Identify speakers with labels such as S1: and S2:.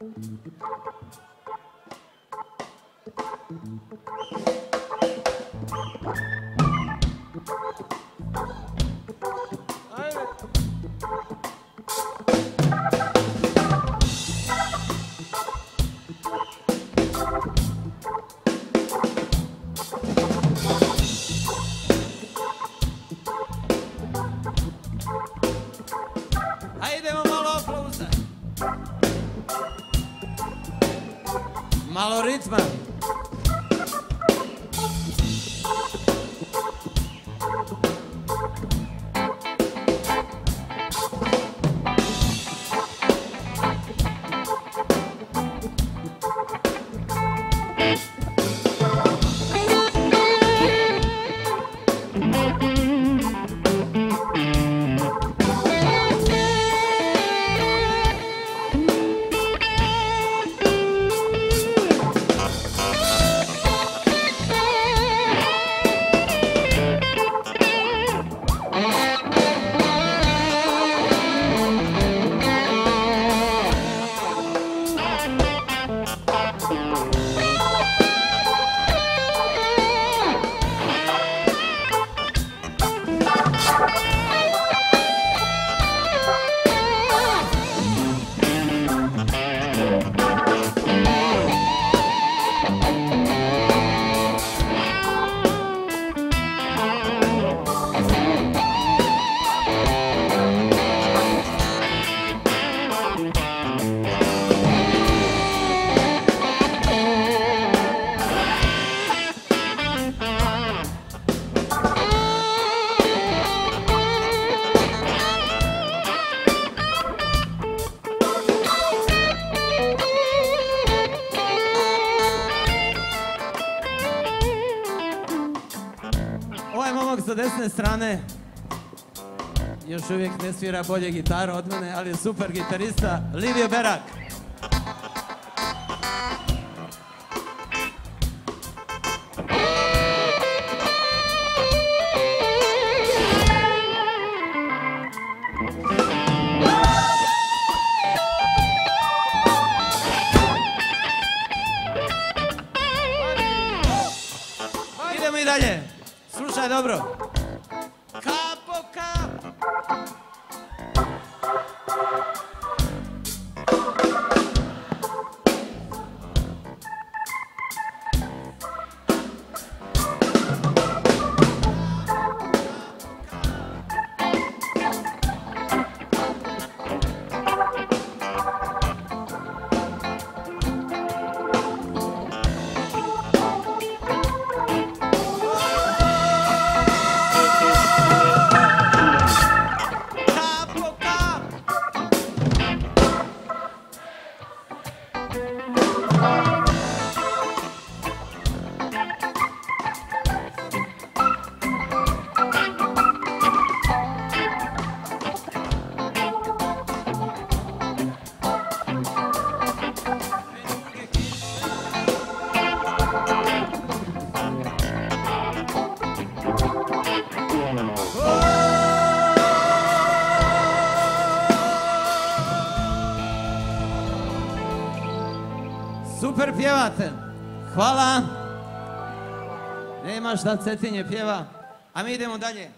S1: A Maloritman. Yeah. Sa desne strane još uvijek ne svira bolje gitaru od mene, ali je super gitarista Livio Berak. Idemo i dalje. Slušaj dobro. Super pjevate. Hvala. Nema šta Cetinje pjeva. A mi idemo dalje.